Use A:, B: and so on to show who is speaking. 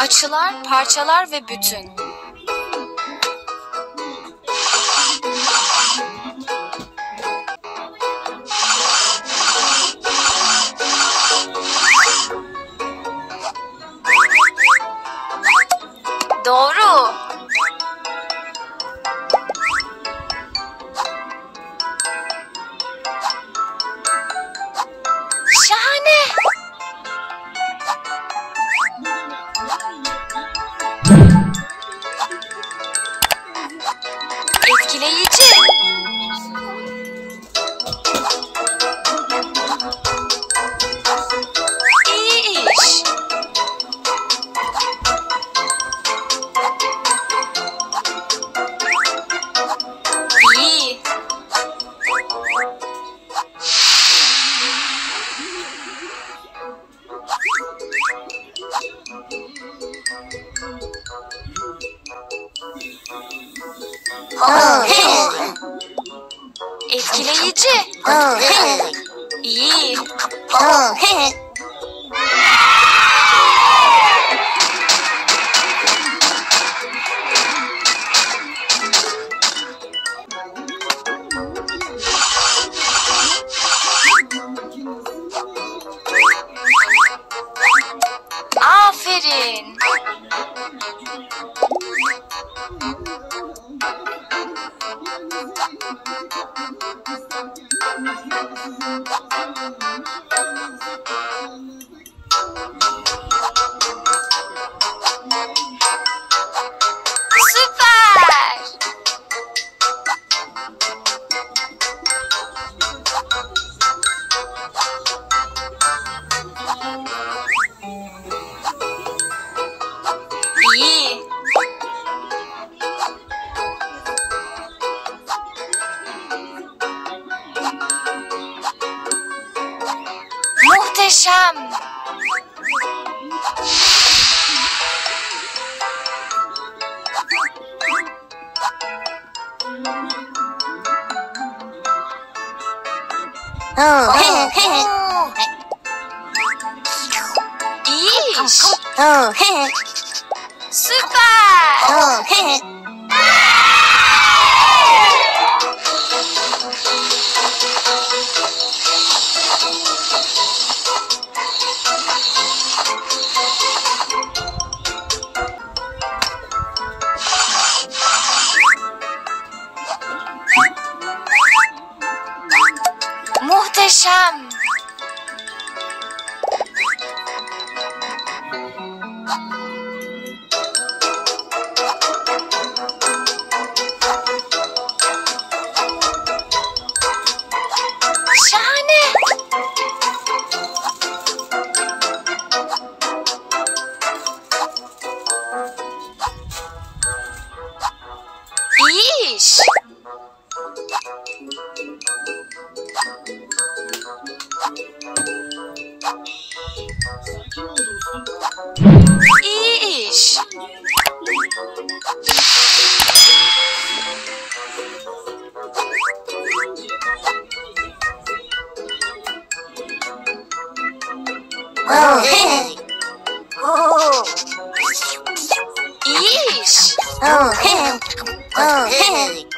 A: Açılar, parçalar ve bütün. Doğru. Etkileyici. İyi
B: Oh, hey!
A: Etkileyici.
B: Oh, hey!
A: İyi.
B: フフ
A: フフフ。Muhteşem.
B: Oh, hey!
A: İyi iş.
B: Oh, hey!
A: Süper.
B: Oh, oh.
A: Muhteşem. Şahane. İyi.
B: Oh, hey! Oh,
A: iş.
B: oh, hey! Oh, hey!